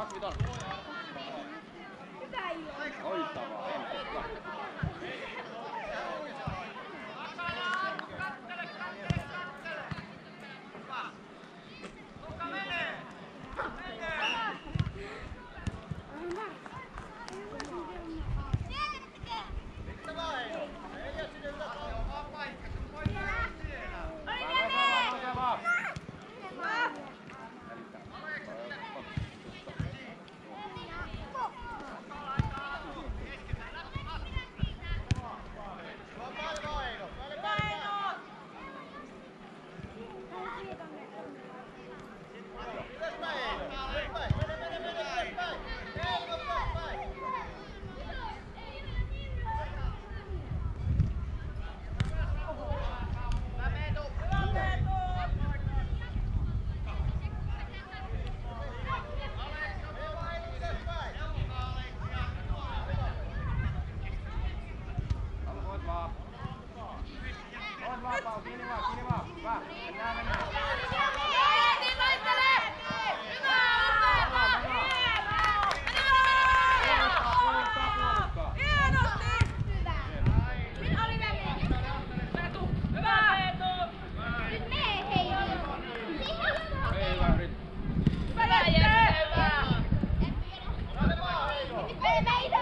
Takk, Vidar. Oi, da var tomato!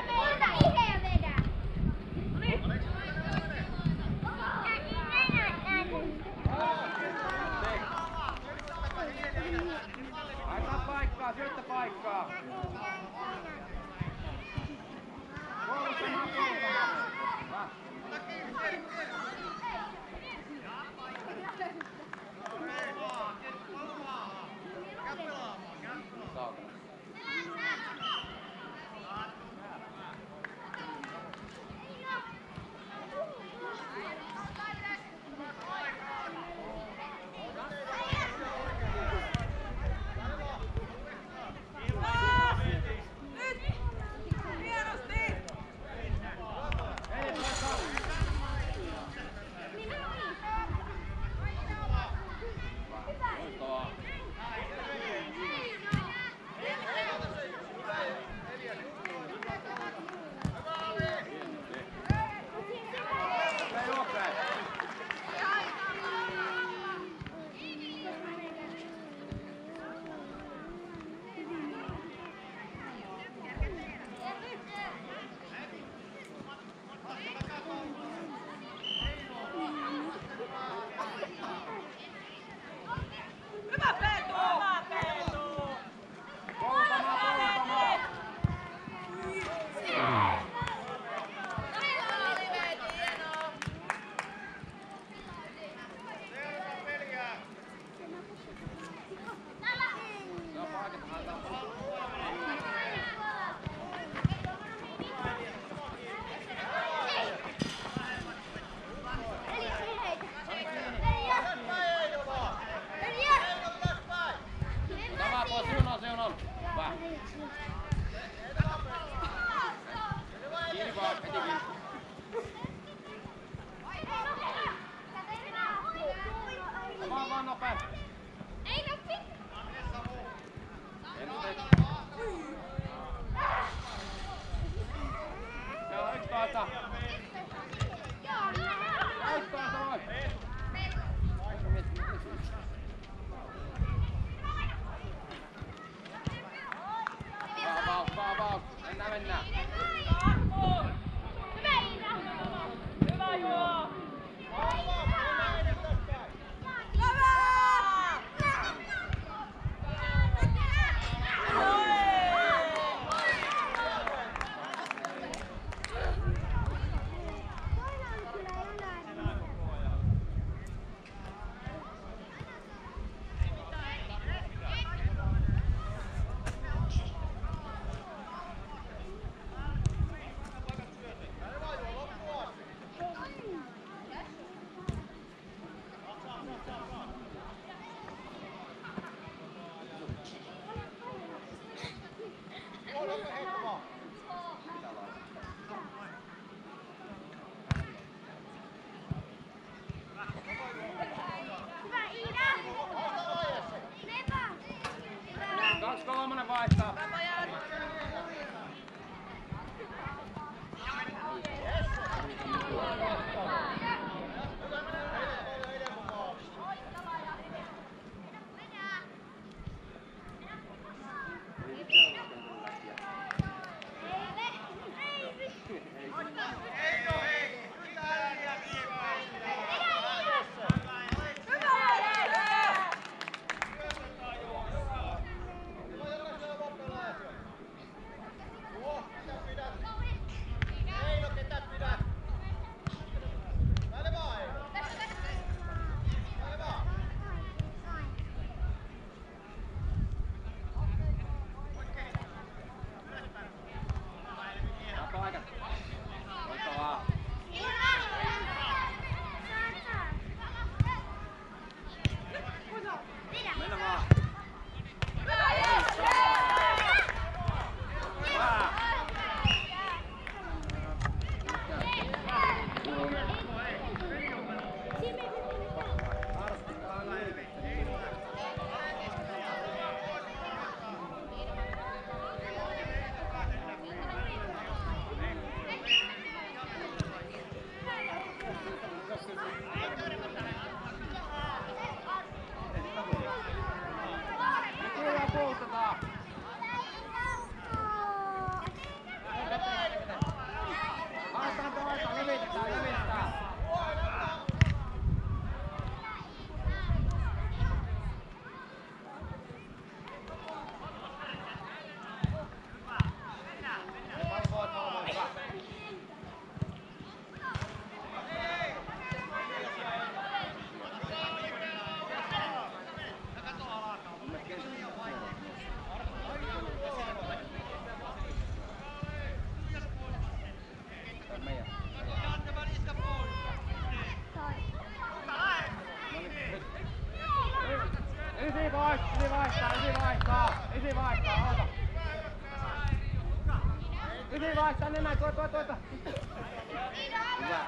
vaihtaa, ysi vaihtaa, ysi vaihtaa, ota. Ysi vaihtaa, nenä, niin tuo, tuo, tuo. Hyvä.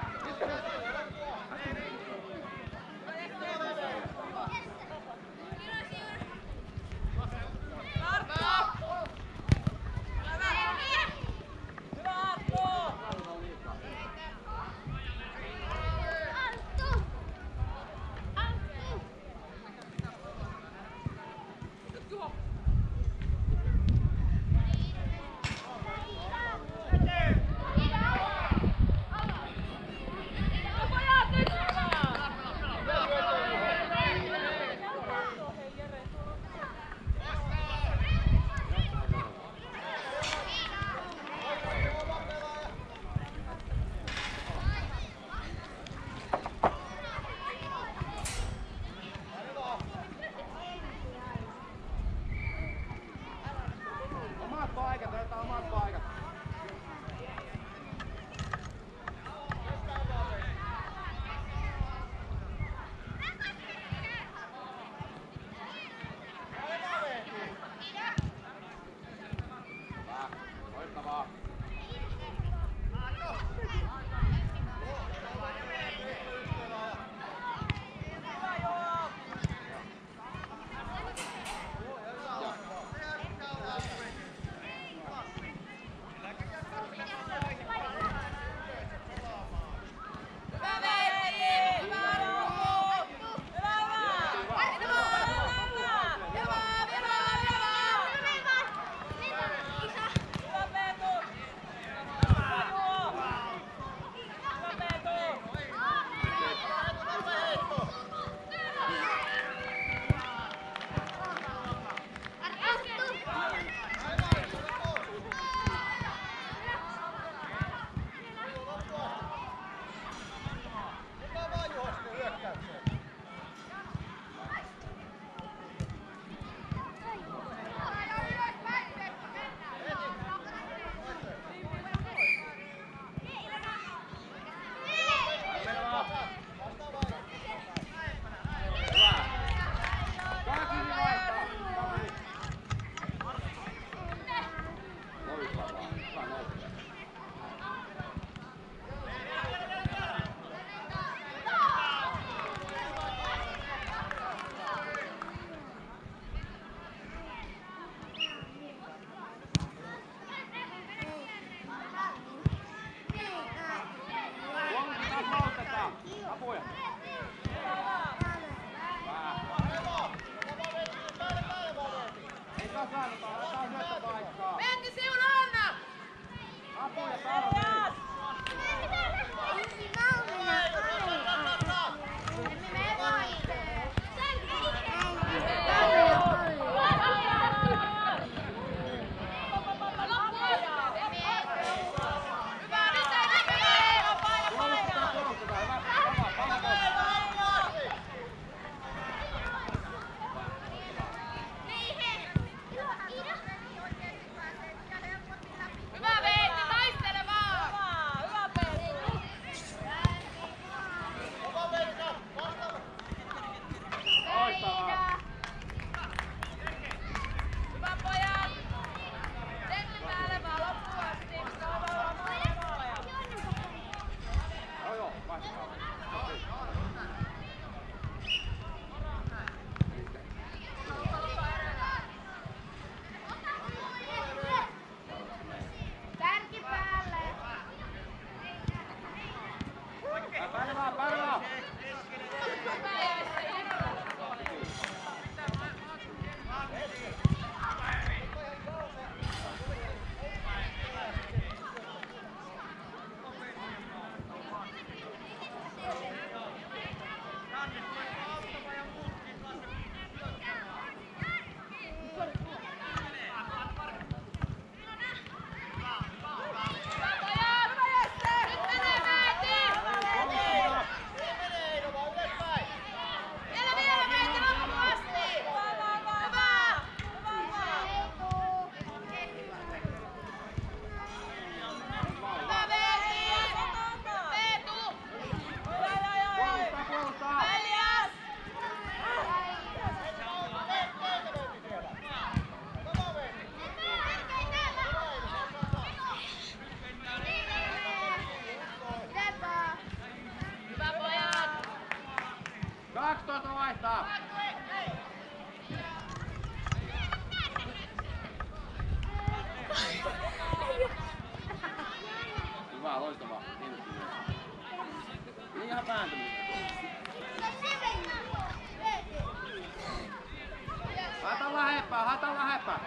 Haeta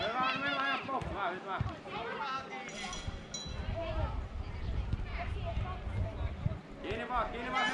Hyvä, mennään vaan.